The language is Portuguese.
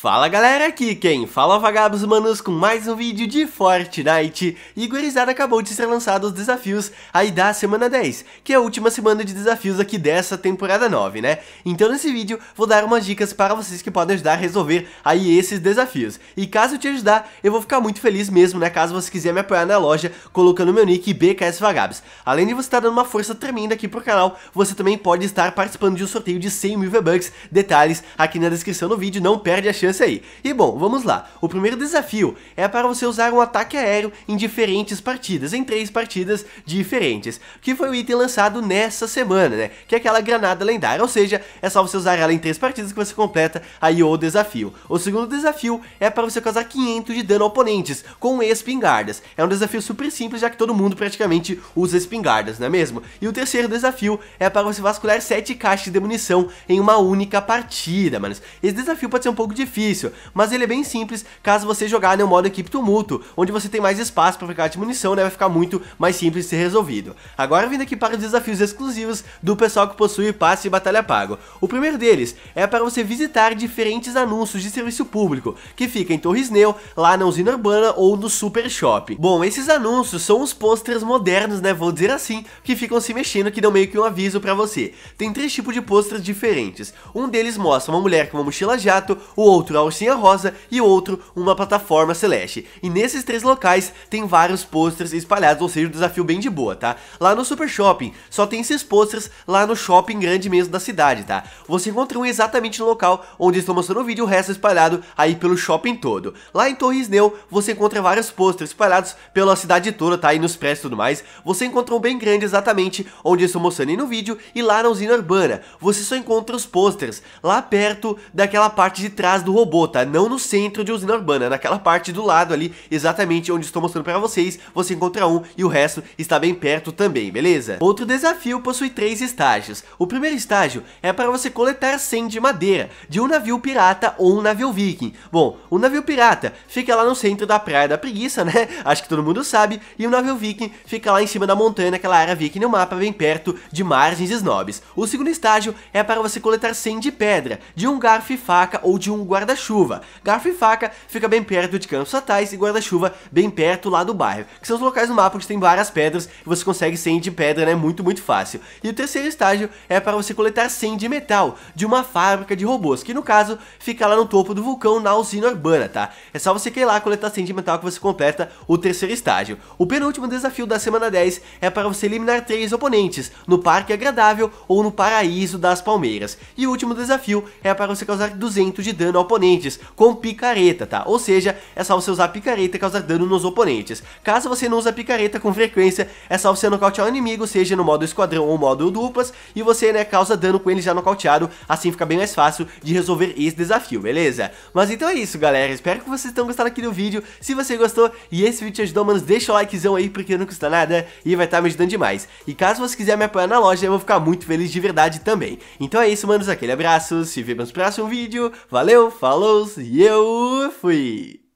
Fala galera, aqui quem fala vagabos manos com mais um vídeo de Fortnite. E gurizada acabou de ser lançado os desafios aí da semana 10 Que é a última semana de desafios aqui dessa temporada 9, né? Então nesse vídeo vou dar umas dicas para vocês que podem ajudar a resolver aí esses desafios. E caso eu te ajudar, eu vou ficar muito feliz mesmo, né? Caso você quiser me apoiar na loja colocando meu nick BKS Vagabos. Além de você estar dando uma força tremenda aqui pro canal Você também pode estar participando de um sorteio de 100 mil V-Bucks Detalhes aqui na descrição do vídeo, não perde a chance chance aí. E bom, vamos lá. O primeiro desafio é para você usar um ataque aéreo em diferentes partidas, em três partidas diferentes, que foi o item lançado nessa semana, né? Que é aquela granada lendária, ou seja, é só você usar ela em três partidas que você completa aí o desafio. O segundo desafio é para você causar 500 de dano a oponentes com espingardas. É um desafio super simples, já que todo mundo praticamente usa espingardas, não é mesmo? E o terceiro desafio é para você vasculhar 7 caixas de munição em uma única partida, mano. Esse desafio pode ser um pouco difícil difícil, mas ele é bem simples caso você jogar no modo equipe tumulto, onde você tem mais espaço para ficar de munição, né, vai ficar muito mais simples de ser resolvido. Agora vindo aqui para os desafios exclusivos do pessoal que possui passe de batalha pago. O primeiro deles é para você visitar diferentes anúncios de serviço público, que fica em Torres Neu, lá na usina urbana ou no Super Shop. Bom, esses anúncios são os posters modernos, né, vou dizer assim, que ficam se mexendo, que dão meio que um aviso para você. Tem três tipos de posters diferentes. Um deles mostra uma mulher com uma mochila jato, o outro outro a ursinha rosa e outro uma plataforma celeste. E nesses três locais tem vários posters espalhados, ou seja, um desafio bem de boa, tá? Lá no Super Shopping só tem esses posters lá no shopping grande mesmo da cidade, tá? Você encontra um exatamente no local onde estou mostrando o vídeo, o resto espalhado aí pelo shopping todo. Lá em Torres Neu você encontra vários posters espalhados pela cidade toda, tá? E nos prédios e tudo mais. Você encontra um bem grande exatamente onde estou mostrando aí no vídeo e lá na usina urbana você só encontra os posters lá perto daquela parte de trás do robô, tá? Não no centro de usina urbana, naquela parte do lado ali, exatamente onde estou mostrando para vocês, você encontra um e o resto está bem perto também, beleza? Outro desafio possui três estágios. O primeiro estágio é para você coletar 100 de madeira, de um navio pirata ou um navio viking. Bom, o navio pirata fica lá no centro da Praia da Preguiça, né? Acho que todo mundo sabe, e o navio viking fica lá em cima da montanha, naquela área viking no mapa, bem perto de margens snobs. O segundo estágio é para você coletar 100 de pedra, de um garfo e faca ou de um guarda guarda-chuva. Garfo e faca fica bem perto de campos fatais e guarda-chuva bem perto lá do bairro, que são os locais do mapa que tem várias pedras e você consegue 100 de pedra, né, muito, muito fácil. E o terceiro estágio é para você coletar 100 de metal de uma fábrica de robôs, que no caso fica lá no topo do vulcão na usina urbana, tá? É só você ir lá coletar 100 de metal que você completa o terceiro estágio. O penúltimo desafio da semana 10 é para você eliminar três oponentes no Parque Agradável ou no Paraíso das Palmeiras. E o último desafio é para você causar 200 de dano ao oponentes com picareta, tá? Ou seja, é só você usar picareta e causar dano nos oponentes. Caso você não use picareta com frequência, é só você nocautear o inimigo, seja no modo esquadrão ou modo duplas, e você, né, causa dano com ele já nocauteado, assim fica bem mais fácil de resolver esse desafio, beleza? Mas então é isso, galera, espero que vocês tenham gostado aqui do vídeo, se você gostou e esse vídeo te ajudou, mano, deixa o likezão aí, porque não custa nada e vai estar tá me ajudando demais. E caso você quiser me apoiar na loja, eu vou ficar muito feliz de verdade também. Então é isso, manos, aquele abraço, se vemos no próximo vídeo, valeu! Falou e eu fui!